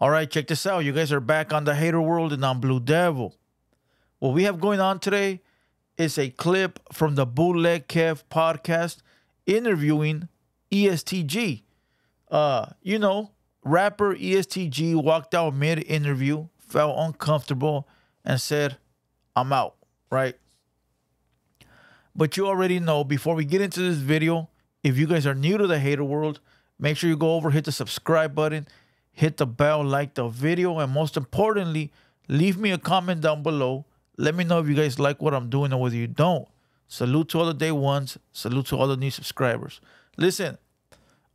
All right, check this out. You guys are back on the Hater World and on Blue Devil. What we have going on today is a clip from the Bootleg Kev podcast interviewing ESTG. Uh, you know, rapper ESTG walked out mid interview, felt uncomfortable, and said, I'm out, right? But you already know before we get into this video, if you guys are new to the hater world, make sure you go over, hit the subscribe button, hit the bell, like the video, and most importantly, leave me a comment down below. Let me know if you guys like what I'm doing or whether you don't. Salute to all the day ones. Salute to all the new subscribers. Listen,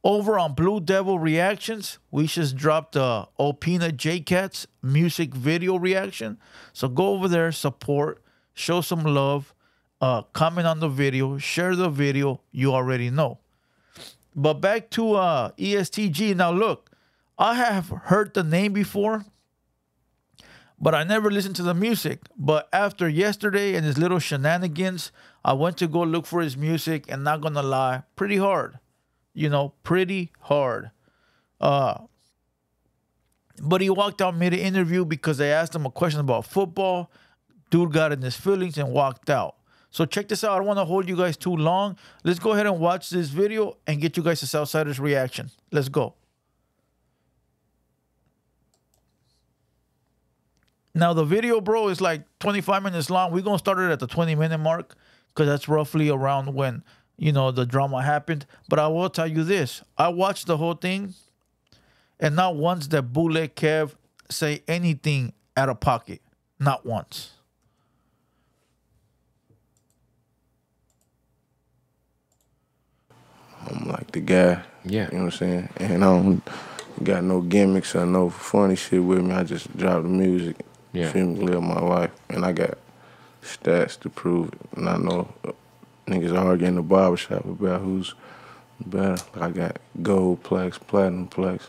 over on Blue Devil Reactions, we just dropped the Opina J Cats music video reaction. So go over there, support, show some love, uh, comment on the video, share the video. You already know. But back to uh, ESTG. Now, look, I have heard the name before, but I never listened to the music. But after yesterday and his little shenanigans, I went to go look for his music, and not gonna lie, pretty hard. You know, pretty hard. Uh, but he walked out mid interview because they asked him a question about football. Dude got in his feelings and walked out. So check this out. I don't want to hold you guys too long. Let's go ahead and watch this video and get you guys a Southsiders reaction. Let's go. Now the video, bro, is like 25 minutes long. We're gonna start it at the 20 minute mark because that's roughly around when you know the drama happened. But I will tell you this: I watched the whole thing, and not once did Bootleg Kev say anything out of pocket. Not once. I'm like the guy. Yeah. You know what I'm saying? And um, I don't got no gimmicks or no funny shit with me. I just drop the music. Yeah. Feel me, live my life. And I got stats to prove it. And I know uh, niggas are arguing in the barbershop about who's better. Like I got gold plex, platinum plex.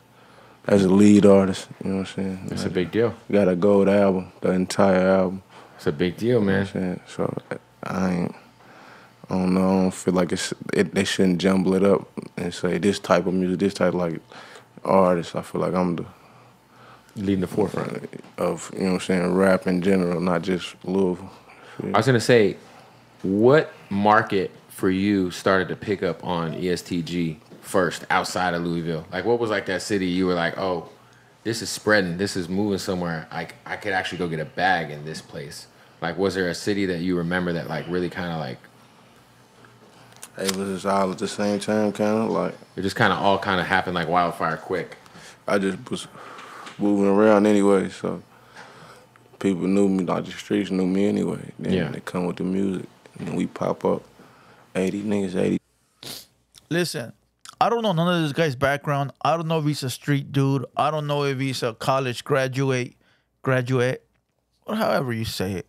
As a lead artist, you know what I'm saying? It's a big deal. Got a gold album, the entire album. It's a big deal, You know man. what I'm saying? So I ain't. I don't know. I don't feel like it's. It, they shouldn't jumble it up and say this type of music, this type of like artist. I feel like I'm the Leading the forefront. of you know what I'm saying rap in general, not just Louisville. I was gonna say, what market for you started to pick up on ESTG first outside of Louisville? Like, what was like that city you were like, oh, this is spreading, this is moving somewhere. Like, I could actually go get a bag in this place. Like, was there a city that you remember that like really kind of like It was just all at the same time, kind of like it just kind of all kind of happened like wildfire quick? I just was moving around anyway, so people knew me. Like the streets knew me anyway. Then Yeah. they come with the music, and we pop up. Eighty niggas, eighty. Listen, I don't know none of this guy's background. I don't know if he's a street dude. I don't know if he's a college graduate, graduate, or however you say it.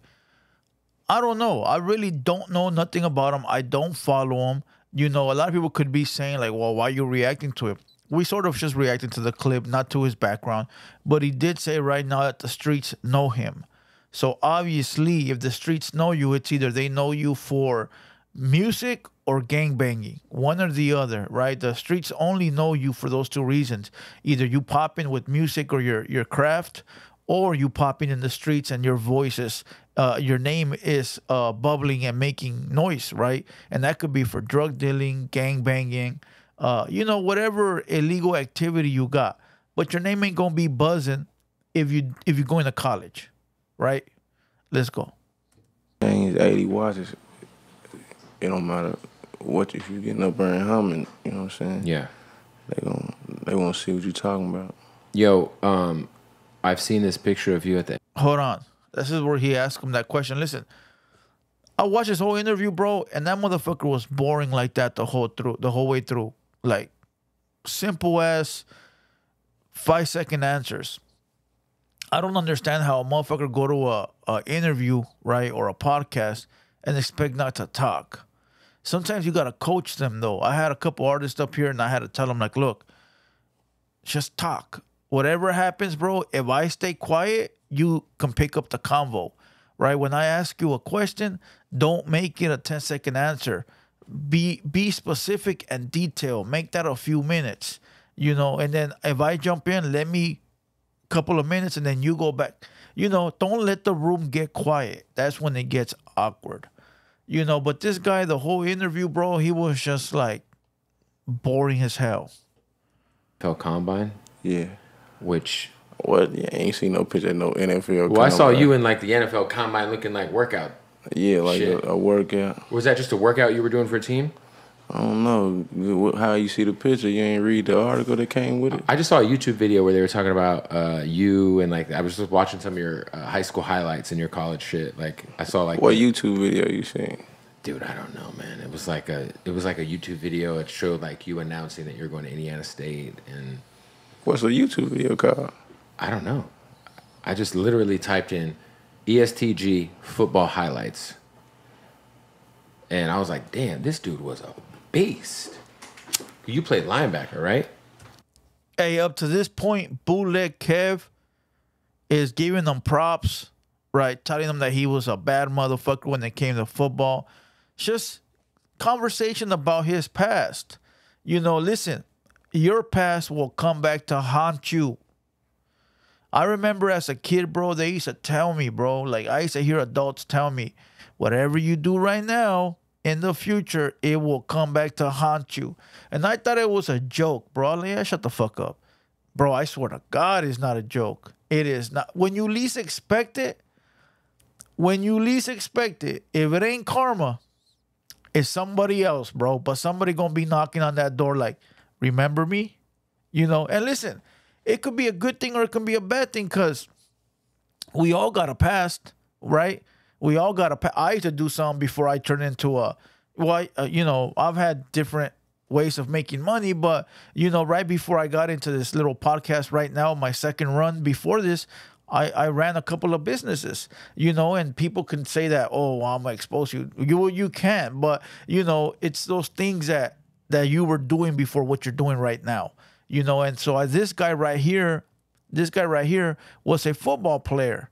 I don't know. I really don't know nothing about him. I don't follow him. You know, a lot of people could be saying like, "Well, why are you reacting to it?" We sort of just reacted to the clip, not to his background. But he did say right now that the streets know him. So obviously, if the streets know you, it's either they know you for music or gang banging, one or the other, right? The streets only know you for those two reasons. Either you pop in with music or your your craft, or you pop in in the streets and your voice is, uh, your name is uh, bubbling and making noise, right? And that could be for drug dealing, gang banging, uh, you know, whatever illegal activity you got. But your name ain't gonna be buzzing if you if you're going to college, right? Let's go. Things, 80 watches. It don't matter what if you getting up there and humming, you know what I'm saying? Yeah. They gon' they want to see what you're talking about. Yo, um, I've seen this picture of you at the hold on. This is where he asked him that question. Listen, I watched this whole interview, bro, and that motherfucker was boring like that the whole through the whole way through. Like simple as five second answers. I don't understand how a motherfucker go to a, a interview, right, or a podcast and expect not to talk. Sometimes you gotta coach them though. I had a couple artists up here and I had to tell them like, look, just talk. Whatever happens, bro, if I stay quiet, you can pick up the convo, right? When I ask you a question, don't make it a 10 second answer. Be be specific and detail. Make that a few minutes, you know. And then if I jump in, let me couple of minutes and then you go back. You know, don't let the room get quiet. That's when it gets awkward. You know, but this guy, the whole interview, bro, he was just like boring as hell. NFL Combine, Yeah. which What? Yeah, ain't seen no picture no NFL. well, I saw you in like the NFL Combine looking like workout. Yeah, like Shit. a, a workout. Was that just a workout you were doing for a team? I don't know Wh- how you see the picture. You ain't read the article that came with it. I just saw a YouTube video where they were talking about uh, you and like I was just watching some of your uh, high school highlights and your college shit. Like I saw like What YouTube video you seen? dude, I don't know, man. It was like a it was like a YouTube video. It showed like you announcing that you're going to Indiana State and What's the YouTube video called? I don't know. I just literally typed in ESTG football highlights. And I was like, damn, this dude was a beast. You played linebacker, right? Hey, up to this point, bootleg Kev is giving them props, right? Telling them that he was a bad motherfucker when it came to football. Just conversation about his past. You know, listen, your past will come back to haunt you. I remember as a kid, bro, they used to tell me, bro, like I used to hear adults tell me, whatever you do right now, in the future, it will come back to haunt you. And I thought it was a joke, bro. Like, yeah, shut the fuck up. Bro, I swear to God, it's not a joke. It is not. When you least expect it, when you least expect it, if it ain't karma, it's somebody else, bro. But somebody gonna be knocking on that door like, remember me? You know, and listen, it could be a good thing or it can be a bad thing because we all got a past, right? We all got a past. I used to do something before I turned into a, well, I, uh, you know, I've had different ways of making money, but, you know, right before I got into this little podcast right now, my second run before this, I, I ran a couple of businesses, you know, and people can say that, oh, well, I'm gonna expose you. You you can, but you know, it's those things that that you were doing before what you're doing right now, you know. And so this guy right here, this guy right here was a football player,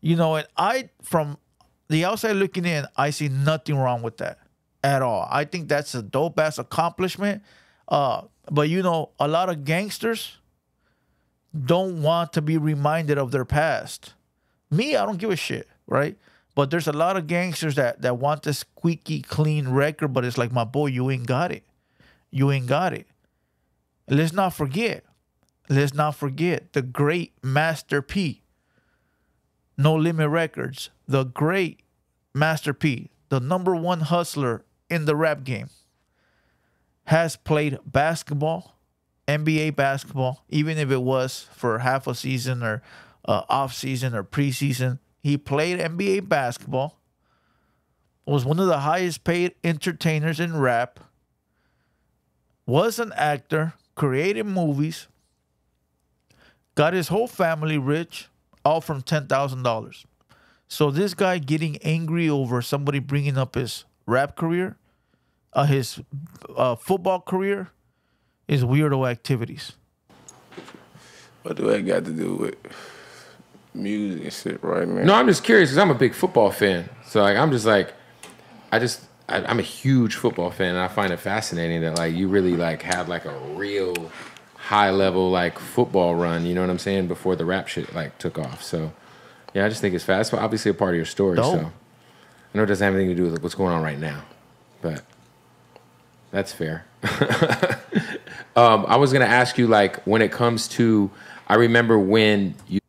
you know, and I from the outside looking in, I see nothing wrong with that at all. I think that's a dope ass accomplishment. Uh, but you know, a lot of gangsters don't want to be reminded of their past. Me, I don't give a shit, right? But there's a lot of gangsters that that want this squeaky clean record, but it's like, my boy, you ain't got it. You ain't got it. Let's not forget. Let's not forget the great Master P. No Limit Records, the great Master P, the number one hustler in the rap game, has played basketball, NBA basketball, even if it was for half a season or uh, off season or preseason. He played NBA basketball, was one of the highest paid entertainers in rap, was an actor, created movies, got his whole family rich, all from $10,000. So this guy getting angry over somebody bringing up his rap career, uh, his uh, football career, is weirdo activities. What do that got to do with music and shit right now? No, I'm just curious because I'm a big football fan. So like, I'm just like, I just I, I'm a huge football fan, and I find it fascinating that like you really like had like a real high level like football run. You know what I'm saying? Before the rap shit like took off. So yeah, I just think it's fast. But obviously a part of your story. Dope. So I know it doesn't have anything to do with what's going on right now, but that's fair. um, I was gonna ask you like when it comes to. I remember when you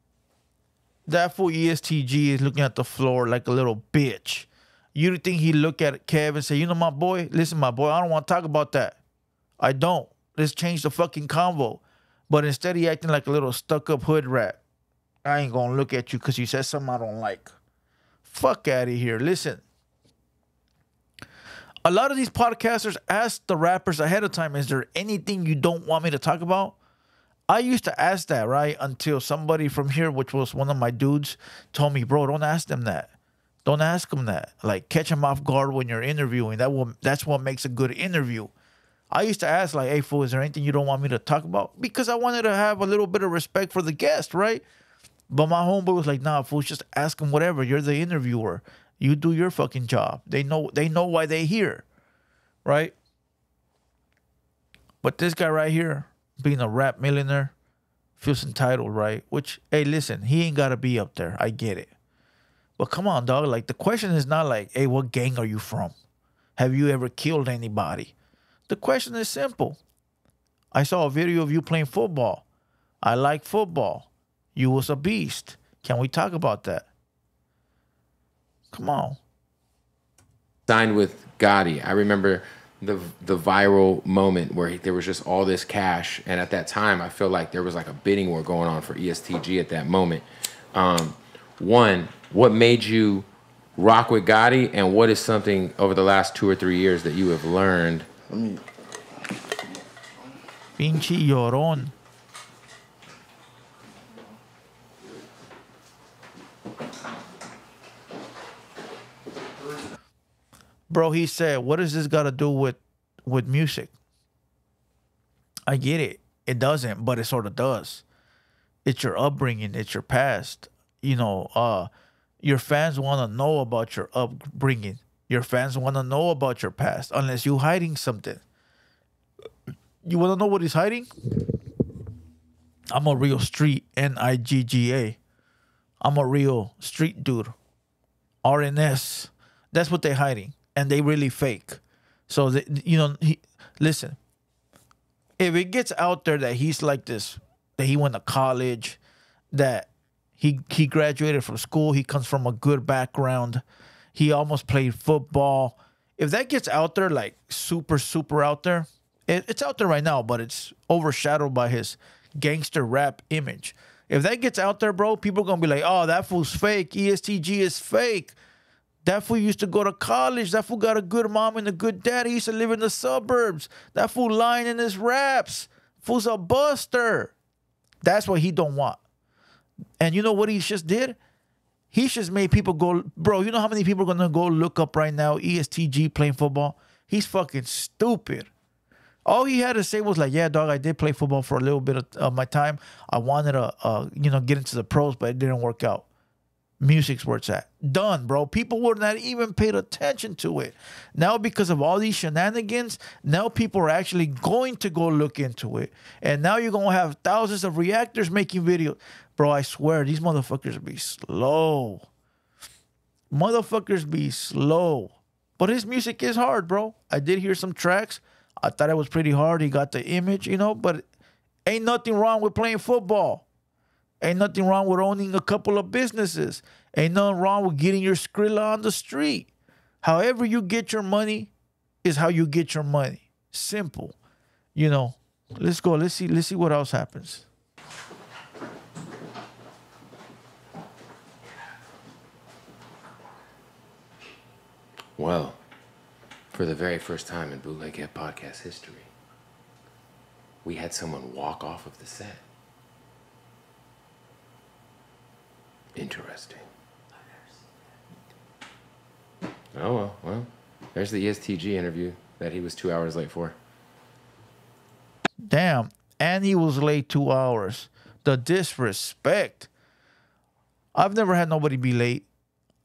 That fool E ESTG is looking at the floor like a little bitch. You think he look at Kev and say, you know, my boy, listen, my boy, I don't want to talk about that. I don't. Let's change the fucking convo. But instead, he acting like a little stuck up hood rat. I ain't gonna look at you because you said something I don't like. Fuck out of here. Listen. A lot of these podcasters ask the rappers ahead of time, is there anything you don't want me to talk about? I used to ask that, right? Until somebody from here, which was one of my dudes, told me, bro, don't ask them that. Don't ask them that. Like catch them off guard when you're interviewing. That will that's what makes a good interview. I used to ask, like, hey fool, is there anything you don't want me to talk about? Because I wanted to have a little bit of respect for the guest, right? But my homeboy was like, nah, fool, just ask them whatever. You're the interviewer. You do your fucking job. They know they know why they here. Right? But this guy right here, being a rap millionaire, feels entitled, right? Which, hey, listen, he ain't gotta be up there. I get it. But come on, dog. Like the question is not like, hey, what gang are you from? Have you ever killed anybody? The question is simple. I saw a video of you playing football. I like football. You was a beast. Can we talk about that? Come on. signed with Gotti. I remember the the viral moment where he, there was just all this cash, and at that time, I feel like there was like a bidding war going on for ESTG at that moment. Um, one, what made you rock with Gotti, and what is something over the last two or three years that you have learned? Let me. Pinche llorón. Bro, he said, "What does this got to do with with music?" I get it. It doesn't, but it sort of does. It's your upbringing. It's your past. You know, uh, your fans want to know about your upbringing. Your fans want to know about your past, unless you're hiding something. You want to know what he's hiding? I'm a real street N I G G A. I'm a real street dude. RNS. That's what they're hiding, and they really fake. So they, you know, he, listen. If it gets out there that he's like this, that he went to college, that he he graduated from school, he comes from a good background, he almost played football. If that gets out there, like super super out there, it, it's out there right now, but it's overshadowed by his gangster rap image. If that gets out there, bro, people are gonna be like, "Oh, that fool's fake. ESTG is fake. That fool used to go to college. That fool got a good mom and a good dad. He used to live in the suburbs. That fool lying in his raps. Fool's a buster." That's what he don't want. And you know what he just did? He just made people go, bro. You know how many people are gonna go look up right now ESTG playing football? He's fucking stupid. All he had to say was like, "Yeah, dog, I did play football for a little bit of, of my time. I wanted to, uh, you know, get into the pros, but it didn't work out." Music's where it's at. Done, bro. People were not even paid attention to it. Now, because of all these shenanigans, now people are actually going to go look into it. And now you're going to have thousands of reactors making videos. Bro, I swear, these motherfuckers be slow. Motherfuckers be slow. But his music is hard, bro. I did hear some tracks. I thought it was pretty hard. He got the image, you know, but ain't nothing wrong with playing football. Ain't nothing wrong with owning a couple of businesses. Ain't nothing wrong with getting your skrilla on the street. However you get your money is how you get your money. Simple. You know. Let's go. Let's see. Let's see what else happens. Well, for the very first time in Bootleg Kev podcast history, we had someone walk off of the set. Interesting. Oh well, well, there's the ESTG interview that he was two hours late for. Damn. And he was late two hours. The disrespect. I've never had nobody be late.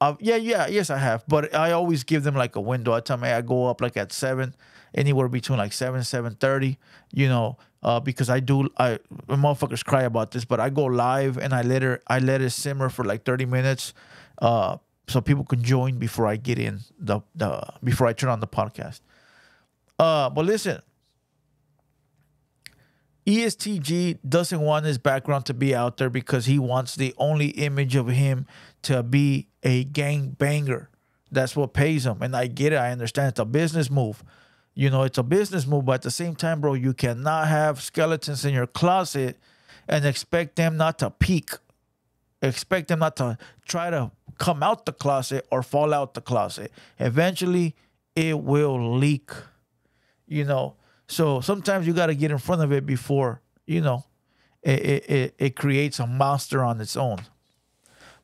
Uh, yeah, yeah, yes, I have. But I always give them like a window. I tell them, hey, I go up like at seven, anywhere between like seven, seven thirty. You know, uh, because I do. I motherfuckers cry about this, but I go live and I let her. I let it simmer for like thirty minutes, uh, so people can join before I get in the the before I turn on the podcast. Uh, but listen, ESTG doesn't want his background to be out there because he wants the only image of him to be a gang banger. That's what pays him. And I get it. I understand it's a business move. You know, it's a business move, but at the same time, bro, you cannot have skeletons in your closet and expect them not to peak. Expect them not to try to come out the closet or fall out the closet. Eventually, it will leak. You know, so sometimes you got to get in front of it before you know it, it, it, it creates a monster on its own.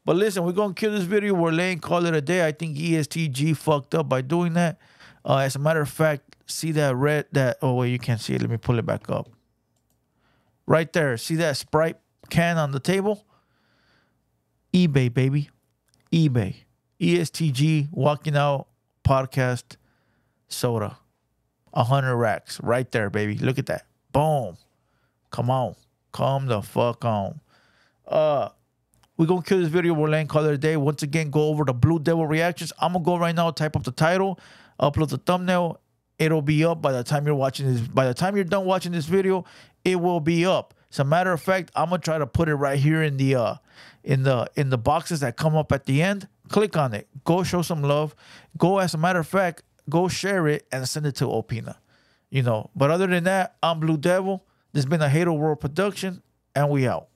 But listen, we're gonna kill this video. We're laying call it a day. I think ESTG fucked up by doing that. Uh, as a matter of fact, see that red that oh wait, you can't see it. Let me pull it back up. Right there. See that Sprite can on the table? eBay, baby. eBay. ESTG walking out podcast soda. A hundred racks right there, baby. Look at that. Boom. Come on. Come the fuck on. Uh, we're gonna kill this video. We're laying color today. Once again, go over the Blue Devil reactions. I'm gonna go right now, type up the title, upload the thumbnail. It'll be up by the time you're watching this. By the time you're done watching this video, it will be up. As a matter of fact, I'm gonna try to put it right here in the uh in the in the boxes that come up at the end. Click on it. Go show some love. Go as a matter of fact, go share it and send it to Opina. You know. But other than that, I'm Blue Devil. This has been a Hater World production, and we out.